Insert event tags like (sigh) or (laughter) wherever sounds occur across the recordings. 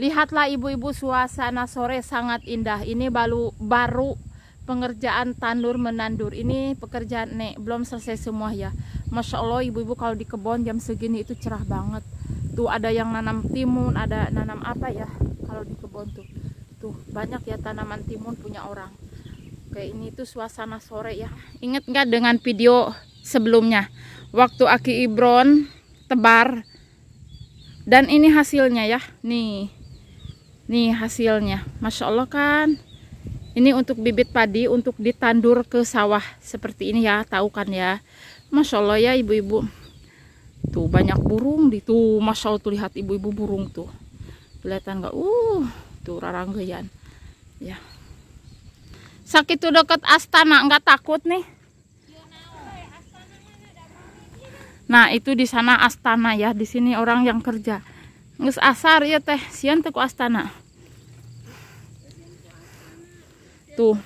Lihatlah ibu-ibu suasana sore sangat indah. Ini baru baru pengerjaan tandur menandur. Ini pekerjaan nek belum selesai semua ya. Masya Allah ibu-ibu kalau di kebun jam segini itu cerah banget. Tuh ada yang nanam timun, ada nanam apa ya kalau di kebun tuh. Tuh banyak ya tanaman timun punya orang. Kayak ini tuh suasana sore ya. Ingat nggak dengan video sebelumnya? Waktu Aki Ibron tebar dan ini hasilnya ya. Nih Nih hasilnya, masya Allah kan. Ini untuk bibit padi untuk ditandur ke sawah seperti ini ya, tahu kan ya. Masya Allah ya ibu-ibu. Tuh banyak burung di tuh, masya Allah tuh lihat ibu-ibu burung tuh. Kelihatan nggak? Uh, tuh raranggeyan. Ya. Sakit tuh deket Astana, nggak takut nih. Nah itu di sana Astana ya, di sini orang yang kerja. Nges asar ya teh, sian teh ku Astana. Tuh.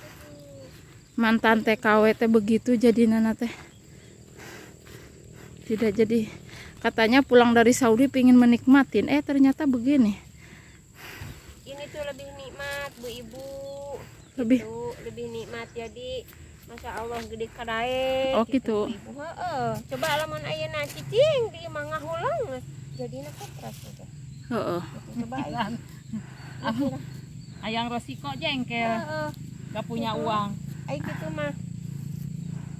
Mantan TKW teh begitu jadi nana teh. Tidak jadi katanya pulang dari Saudi pingin menikmatin, eh ternyata begini. Ini tuh lebih nikmat, Bu Ibu. Lebih Gitu, lebih nikmat jadi Masya Allah gede kadae Oh, gitu. Bu Ibu. Heeh. Coba lamun ayeuna cicing di mangga hulang jadi nak keras gitu. Heeh. Coba aya. Ayang (laughs) resiko jengkel, Heeh. Gak punya uang. Ai gitu mah.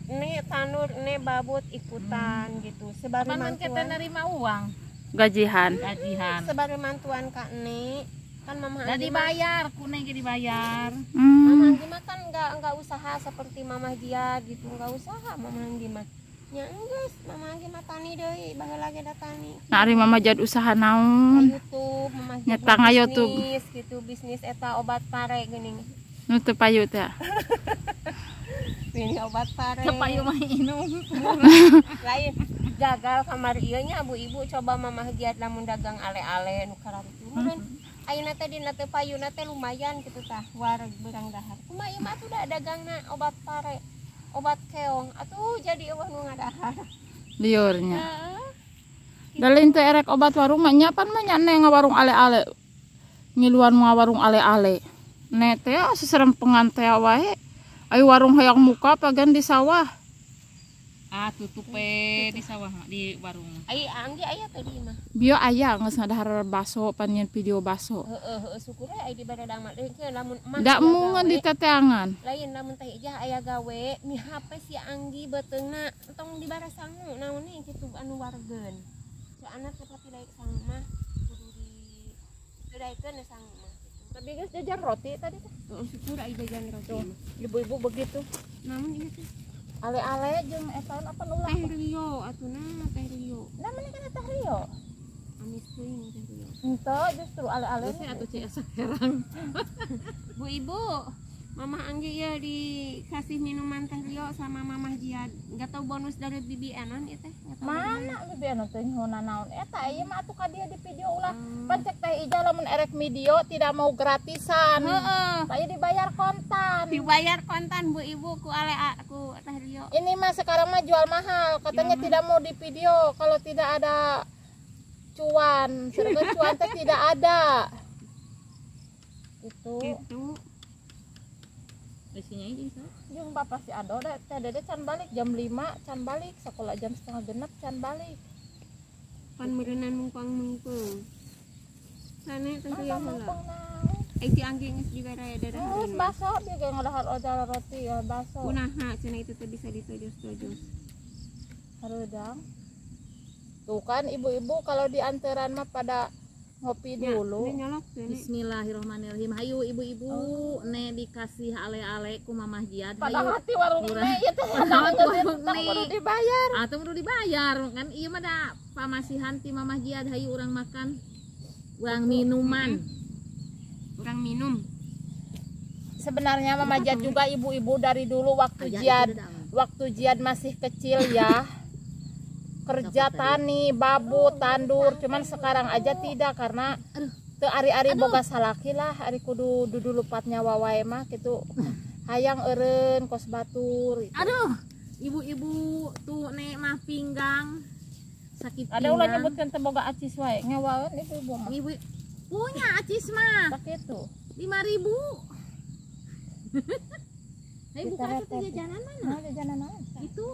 Ini tanur, ini babut ikutan gitu. Sebagai Kapan kita nerima uang Gajihan. gajian? sebagai mantuan Kak Ne, kan Mama mah- dibayar, kunai ge dibayar. Mama Hmm. Anggi mah kan nggak nggak usaha seperti Mama Dia gitu, nggak usaha Mama Anggi mah. Ya enggak, Mama Anggi mah tani deui, baheula ge da tani. Nah, ari mama jad usaha naon? YouTube, Mama YouTube. bisnis gitu, bisnis eta obat pare geuning. Nu teu payu teh. Ini obat pare. Kepayu mah inum. lain gagal kamar ieu nya Bu Ibu coba Mama giat lamun dagang ale-ale nu kararitu. Mun ayeuna teh dina teu payuna teh lumayan gitu tah, wareg berang dahar. Kumaha ieu mah tuh da dagangna obat pare, obat keong. Atuh jadi eueuh nu ngadahar. Liurnya. Dalin teh erek obat warung mah nyapan mah nya neng warung ale-ale. Ngiluan mah warung ale-ale. Ne teh seserem pengantea wae. Ayo warung hayang muka pagan di sawah. Ah, tutupe di sawah di warung. Ai angge aya teh di mah. Bio aya geus ngadahar baso panien video baso. Heeh heeh syukur ai di baradang mah Deui ke lamun emah Da aya mungan gawe, di teteangan. lain lamun teh ijah aya gawe mi HP si Anggi beteungna tong dibara sangu naon nih kitu anu wargen. Soalna seperti daek sangu mah kudu di mah gitu. Tapi geus jajan roti tadi teh. Heeh syukur ai jajan roti. Ibu-ibu begitu. Namun ieu teh Ale-ale jeung eta apa nu ulah. teh Rio atuh teh Rio. Namanya kan eta Rio. Amis teuing teh Rio. Ente justru ale-ale. Terus atuh cek sekarang. (laughs) Bu Ibu, Mama Anggi ya dikasih minuman teh Rio sama Mama Jiad. Enggak tahu bonus dari Bibi Enon ya teh. Mana bibi anu teh nyuhuna naon eta ieu mah atuh ka dia di video ulah. Hmm. Pancek teh ija lamun erek video tidak mau gratisan. Heeh. Dibayar kontan. Dibayar kontan Bu Ibu ku ale ku teh Rio. Ini mah sekarang mah jual mahal. Katanya tidak mau di video kalau tidak ada cuan. Sedangkan cuan teh tidak ada. Itu. Gitu. Isinya ini. Jeung bapak si Ado da teh dede can balik jam 5 can balik sekolah jam setengah genep can balik. Pan meureunan mungpang mungpung. Sana teh Rio Asa heula. mumpung naon. Ai si Anggi geus dibere daerah. Terus baso dia kayak ngadahar ojal roti ya baso. Kunaha cenah itu teh bisa ditojos-tojos. Harudang. Tuh kan ibu-ibu kalau di anteran mah pada ngopi Ya, dulu. Bismillahirrahmanirrahim. Hayu ibu-ibu, ne dikasih ale-ale ku Mamah Jiad. Pada Hayu. hati warung ya Naon nang tuh geus warung ini? kudu dibayar. Atau perlu dibayar kan iya mah da pamasihan ti Mamah Jiad hayu urang makan. Urang minuman. Kurang minum. Sebenarnya Mama Jad juga ibu-ibu dari dulu waktu Jad itu dah. waktu Jad masih kecil ya. (laughs) kerja tani, babu, tandur, cuman sekarang aja tidak karena teu ari-ari boga salaki lah, ari kudu dudu lupat nyawa wae mah gitu. (laughs) Hayang eureun kos batur. gitu. Aduh, ibu-ibu tuh nek mah pinggang sakit Ada ulah pinggang. nyebutkan teu boga acis wae, ngawaeun ibu-ibu mah. ibu Punya Acis mah itu ribu. (laughs) Hei Kita buka tuh repot. jajanan mana? nah jajanan naon Itu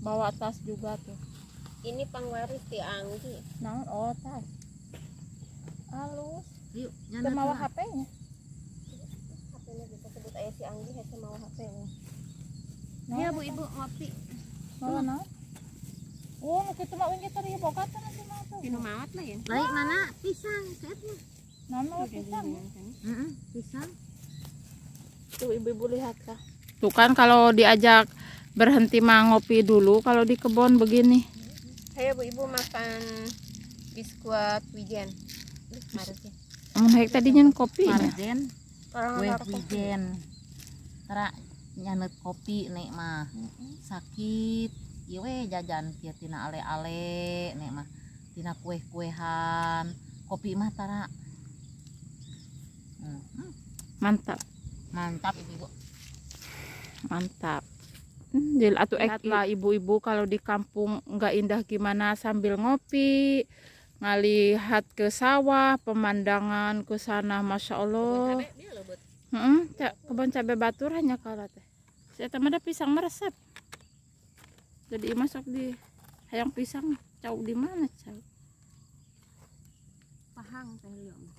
bawa tas juga tuh ini pangwaris ti Anggi. Naon oh tas halus yuk mau tuh. HP-nya. HP-nya bisa sebut aya si Anggi hese mau HP nya Ya bu ibu ngopi. mau naon oh nu kitu mah unggit tadi boga teh nanti mah tuh Pinu mawat lah ya. Baik mana pisang setnya. naon mau pisang Heeh, pisang. tuh ibu-ibu lihat kah tuh kan kalau diajak berhenti mah ngopi dulu kalau di kebun begini Saya bu ibu makan biskuit wijen. Ih, Marjen Mun hek tadinya kopi orang kue wijen. Tara nyanet kopi nek mah sakit. Ieu we jajan kieu tina ale-ale nek mah tina kue-kuehan. Kopi mah tara. Hmm, hmm, mantap. Mantap ibu. mantap Jil ek lah ibu-ibu kalau di kampung nggak indah gimana sambil ngopi ngalihat ke sawah pemandangan ke sana masya Allah. Cabe. Heeh, ca- kebun cabai batur hanya kalah teh. Saya ada pisang meresep jadi masuk di hayang pisang cau di mana cau? Pahang teh liok mah.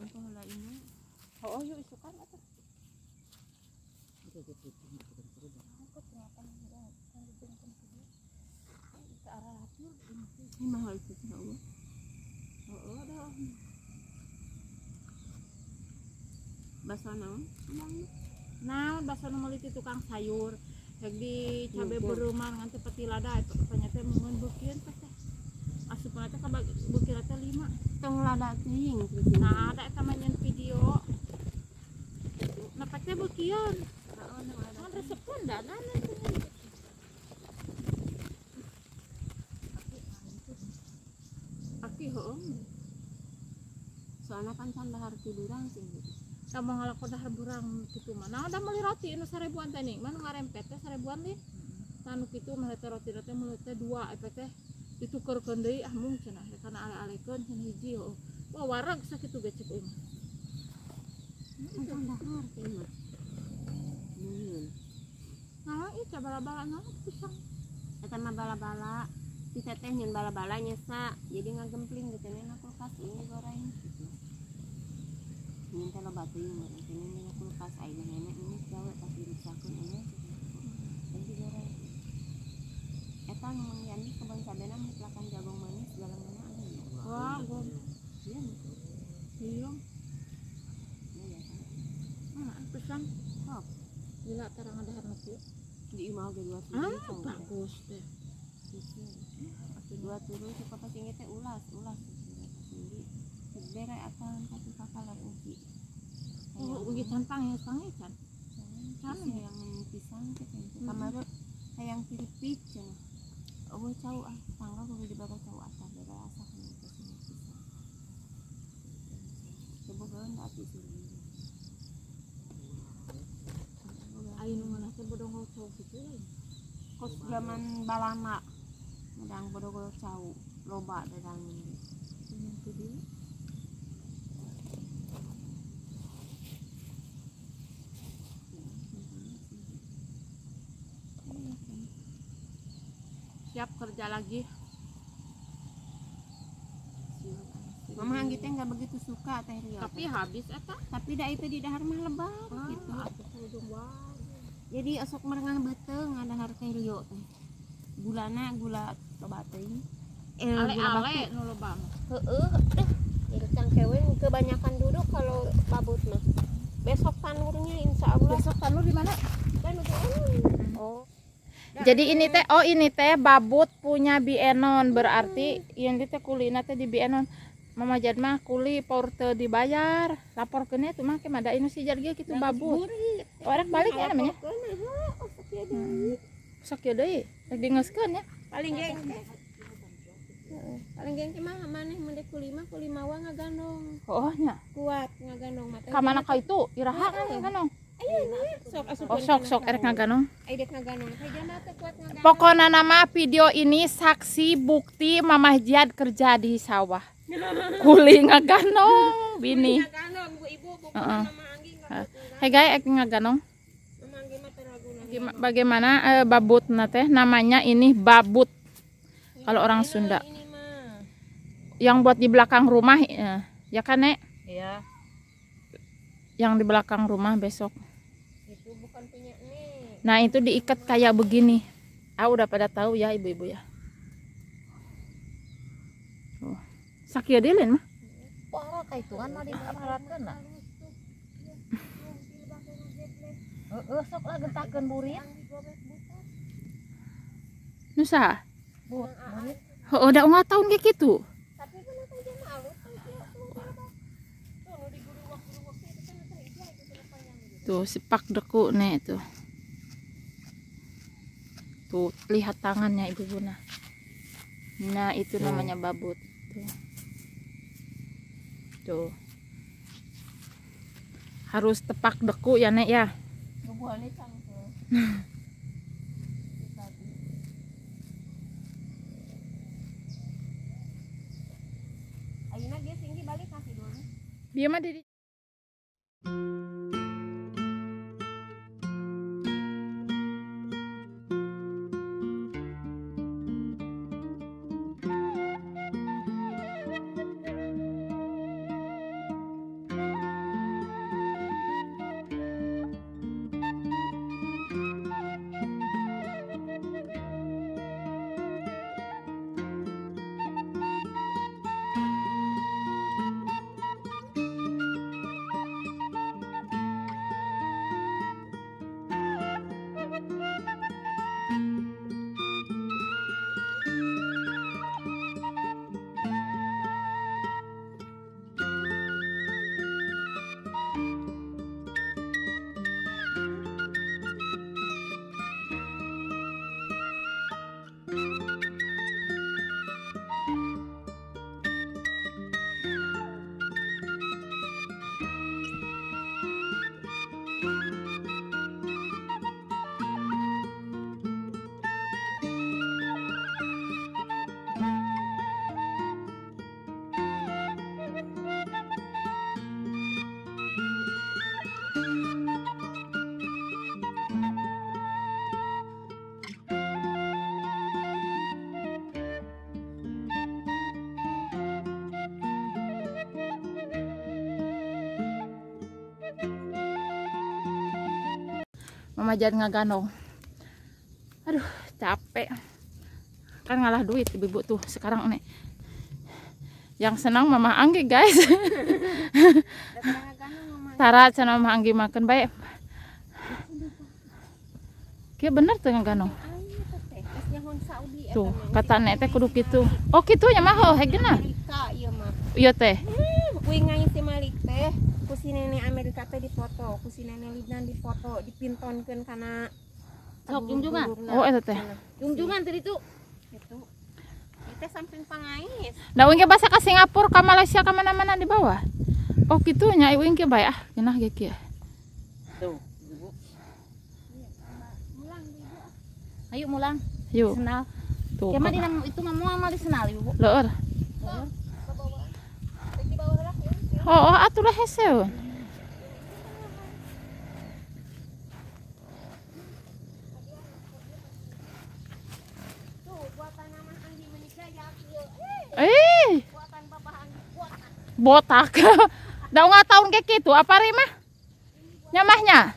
Untuk heula ini oh yuk isukan atuh ini mahal itu ya Allah. Oh, dah. Bakso naon? nah bakso nu meuli ti tukang sayur Hek di cabai Lumpur. beruman ngan teu peti lada eta katanya teh mun beukeun teh asupna teh ka beukeun teh 5 Tong lada teuing nah ada mah nyeun video Teh beukeun kan resepkeun da da Aki heeh Soalnya kan can dahar tiduran sih. sama ngalako dahar burang gitu mah nah udah meuli roti anu sarebuan teh ning mana ngarempet teh sarebuan teh tanu mah teh roti meuli teh dua eta teh? Ditukerkeun deui ah mung cenah. Kana ale-alekeun cenah hiji heuh wah wareg sakitu ge cek imah Can dahar teh mah. Nuhun. nah ieu teh bala-bala mah bala-bala. Nyesa. Jadi ngagempling gitu nih kulkas ini goreng gitu. Ini loba teuing meureun teh ini kulkas aya nenek ini gawe pas dirusakeun aya jadi digoreng. Eta nu Mang Yandi kebon cabena muklakan jagung manis dalam mana ada ya? wah gom Iya, nih. iya Iya, ya, kan. mana pisang Sok. gila tarang dahar na kieu Imah ge dua ah turu. bagus teh Dua turu suka pas inget teh ulas, ulas. Tinggi. Bere akan satu kakalar uji. oh ugi can pangis pangis can Kan yang pisang teh kan. Kamar hayang piripit cenah. Oh, cau ah, tangga kudu dibakar cau bere kan itu semua pisang. Coba api sini. ayo nu mana teh bodong cowok kitu lain Kos zaman balama. Medang bodoh cau, loba dadang ini. siap kerja lagi Mama Anggi teh nggak begitu suka teh Rio. tapi habis eta tapi da itu di dahar mah lebar gitu. Jadi esok merengah beteng ada teh Rio teh. Gulana gula loba teuing. Eh gula batu. ale-ale nu loba mah Heeh, deh. Jadi cangkeweng kebanyakan duduk kalau babut mah. Besok panurnya insya Allah. besok tanur di mana Kan udah Oh. jadi ini teh oh ini teh babut punya Bienon berarti ini teh kulina teh di Bienon Mama Jad mah kuli paur teu dibayar lapor ke tuh mah kemada ini si jargi gitu babut orang balik ya namanya Hmm. sok ya deui rek dingeuskeun ya Paling geng. Paling geng mah maneh mun deuk kulima kulima wa ngagandong. oh nya Kuat ngagandong mah teh. ka mana ka itu iraha kan sok asup Oh sok sok erek ngaganong. Pokoknya nama video ini saksi bukti Mamah Jihad kerja di sawah. (laughs) Kuli ngaganong bini. ngaganong bu ibu bu Heeh. mama nggak Hei guys, ek mah teragu Gima- Bagaimana eh, babut nate? Namanya ini babut. Kalau orang Sunda. ini Yang buat di belakang rumah eh, ya kan Nek? Iya. Yang di belakang rumah besok. itu bukan punya nih Nah, itu diikat kayak begini. Ah, udah pada tahu ya ibu-ibu ya. Tuh. Sakit dia lain mah. Parah kayak itu kan mah dimaratkeun nah. Heeh, sok lah gentakeun burit. Nusa. Oh, udah nggak tahun kayak gitu. tapi kan kan tuh kan gitu Tuh, sepak deku nih tuh. Tuh, lihat tangannya ibu Buna. Nah, itu namanya babut. Tuh. Tuh. Harus tepak deku ya, Nek ya. Ngebualnya cangkel (laughs) Ayeuna dia tinggi balik kasih dulu Dia mah di Mama jangan ngaganong. Aduh, capek. Kan ngalah duit ibu-ibu tuh sekarang nih. Yang senang Mama Anggi, guys. (laughs) Tara cenah Mama Anggi makan baik. Kia bener tuh ngaganong. Tuh, kata nek teh kudu kitu. Oh, kitu nya mah oh hegena. Iya Iya teh. Wih ngai si Malik teh ku si Amerika teh dipoto ku si nenek Lidan dipoto dipintonkeun kana Sok, junjungan. Oh, eta teh. Junjungan tadi itu. gitu itu samping pangais Da wing ke bahasa ke Singapura ke Malaysia ke mana-mana di bawah. Oh gitu nya wing ke bae ah cenah ge kieu. Tuh, Ibu. Ayo mulang. Yuk, Senal. tuh. Kema di itu mah mau di senal, Ibu. Leur. di bawah lah ya Oh, oh atuh lah hese. we. tuh buatan nama Andi menikah ya kieu Eh, botak. (laughs) Da nggak tahun kayak gitu apa rimah? Nyamahnya.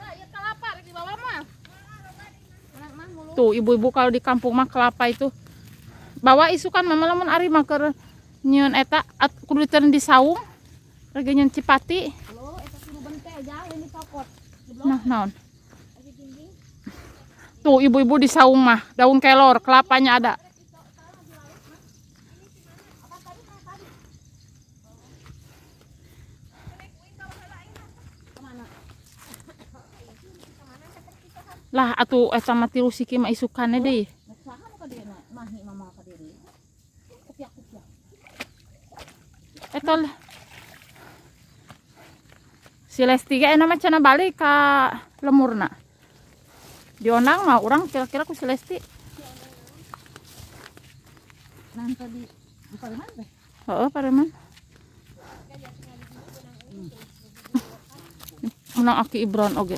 Tuh ibu-ibu kalau di kampung mah kelapa itu bawa isukan mama lamun ari mah keur nyieun eta kudu di saung. Lagi nyeun cipati. Nah, naon? Tuh ibu-ibu di saung mah, daun kelor, kelapanya ada. Lah atuh eta mah tilu siki mah isukane deui. Eta lah. si Lesti ge nama cina balik ka lemurna diondang mah orang kira-kira ku si Lesti nanti di mana teh oh pareman menang aki Ibron oge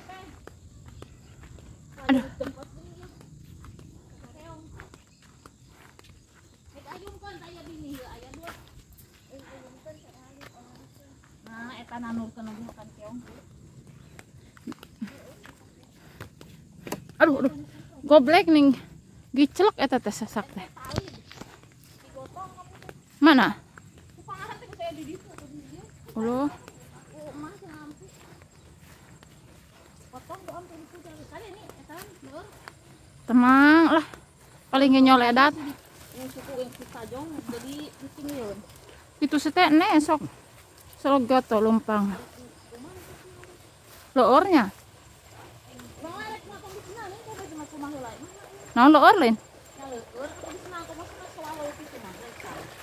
keong. Aduh aduh. Goblek ning gicelek eta teh sasak teh. Mana? Ulo, potong doang tuh itu dari kali ini eta leueur temang lah paling nyol edat yang suku yang si sajong jadi ditingieun itu sete ne sok sok gato lumpang. Loornya. Bang arek makan di sana nih coba cuma cuma heula. naon loor lain Ya leueur di sana aku mah sana selalu di sana.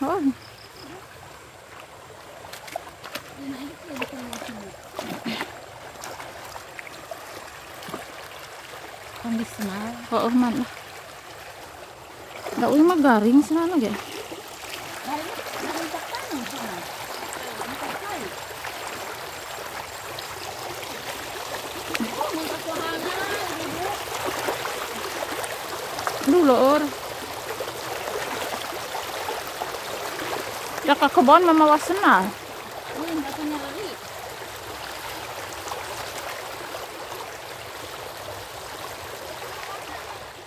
oh Dina ini tuh di sana sini. Kan di sana. oh mana Nggak mah garing sana ge. Dari dari tanah sana. Kali. Oh, muka wahana ibu. Aduh loor. Ya ke kebon mama wasena. Wih, enggak punya lari.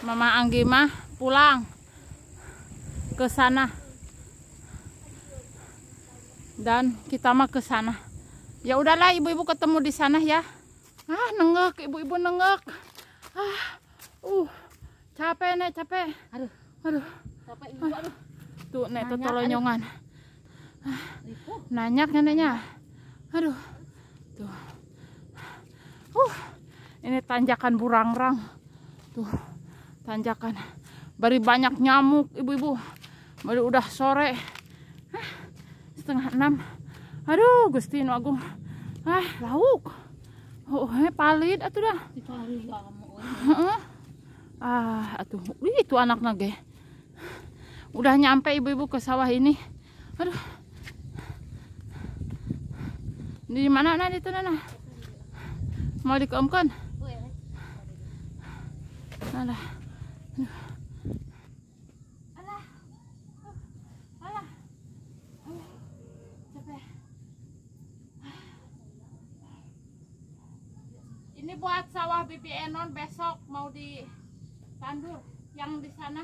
Mama Anggi mah pulang ke sana. Dan kita mah ke sana. Ya udahlah ibu-ibu ketemu di sana ya. Ah, nenggek ibu-ibu nenggek. Ah, uh, capek nih capek. Aduh, Aduh, capek ibu aduh. tuh nek tuh Nanyak, tolonyongan. Ibu. Nanyak neneknya. Aduh, tuh. Uh, ini tanjakan burangrang. Tuh, tanjakan. Bari banyak nyamuk, ibu-ibu. Bari udah sore. Ah, setengah enam. Aduh, Gusti Nu Agung. Ah, lauk. Oh, eh, palit atuh dah. Ah, atuh. Itu anak nage. Udah nyampe ibu-ibu ke sawah ini. Aduh. Di mana nah itu nah? Mau dikeemkan? Alah. Aduh. Ini buat sawah Bibi Enon besok mau ditandur yang di sana.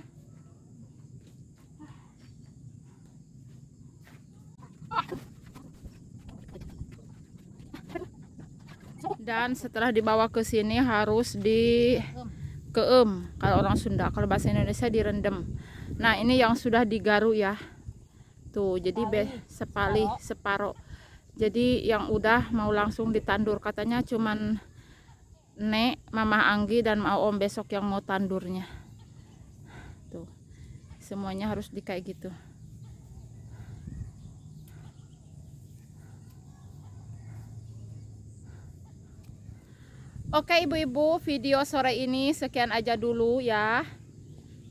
Dan setelah dibawa ke sini harus di keem kalau orang Sunda, kalau bahasa Indonesia direndam. Nah, ini yang sudah digaru ya. Tuh, jadi be sepali separo. Jadi yang udah mau langsung ditandur katanya cuman Nek, Mama Anggi dan mau Om besok yang mau tandurnya. Tuh. Semuanya harus di kayak gitu. Oke ibu-ibu, video sore ini sekian aja dulu ya.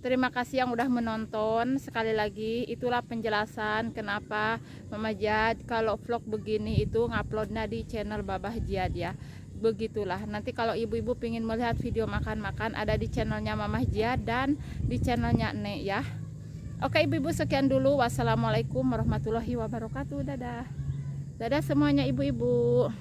Terima kasih yang udah menonton. Sekali lagi, itulah penjelasan kenapa Mama Jad kalau vlog begini itu nguploadnya di channel Babah Jad ya. Begitulah. Nanti kalau ibu-ibu pengen melihat video makan-makan ada di channelnya Mama Jad dan di channelnya Nek ya. Oke ibu-ibu sekian dulu. Wassalamualaikum warahmatullahi wabarakatuh. Dadah. Dadah semuanya ibu-ibu.